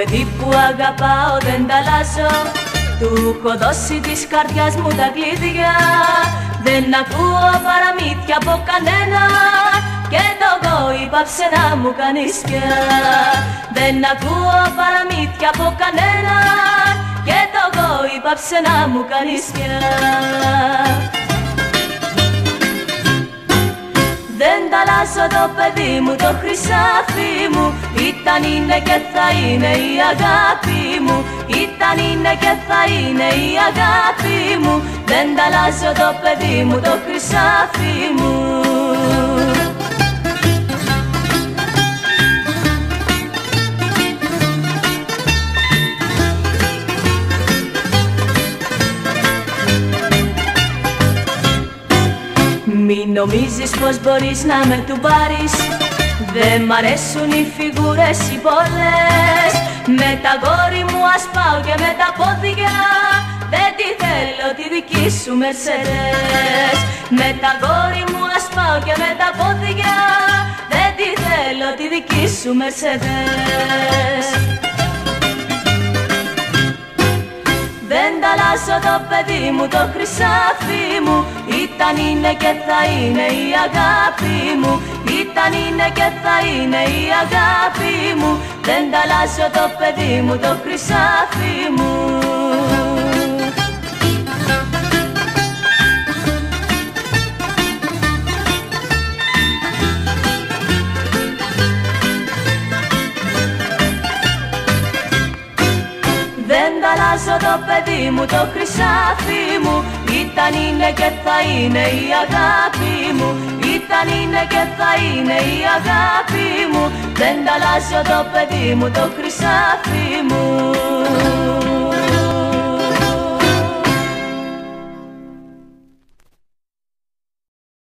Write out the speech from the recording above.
παιδί που αγαπάω δεν τα αλλάζω. Του έχω δώσει της καρδιάς μου τα κλειδιά. Δεν ακούω παραμύθια από κανένα. Και το εγώ είπα να μου κάνεις πια. Δεν ακούω παραμύθια από κανένα. Και το εγώ είπα να μου κάνεις πια Δεν τα αλλάζω το παιδί μου, το χρυσάφι μου. Ήταν είναι και θα είναι η αγάπη μου. Ήταν είναι και θα είναι η αγάπη μου. Δεν τα αλλάζω το παιδί μου, το χρυσάφι μου νομίζεις πως μπορείς να με του πάρεις. Δεν μ' αρέσουν οι φιγούρες οι πολλές Με τα γόρι μου ας πάω και με τα πόδια. Δεν τη θέλω τη δική σου Μερσερές. Με τα γόρι μου ας πάω και με τα πόδια. Δεν τη θέλω τη δική σου Μερσερές Δεν τα αλλάζω το παιδί μου, το χρυσάφι μου. Ήταν είναι και θα είναι η αγάπη μου. Ήταν είναι και θα είναι η αγάπη μου. Δεν τα αλλάζω το παιδί μου, το χρυσάφι μου Δεν τα αλλάζω το παιδί μου, το χρυσάφι μου. Ήταν είναι και θα είναι η αγάπη μου. Ήταν είναι και θα είναι η αγάπη μου. Δεν τα αλλάζω το παιδί μου, το χρυσάφι μου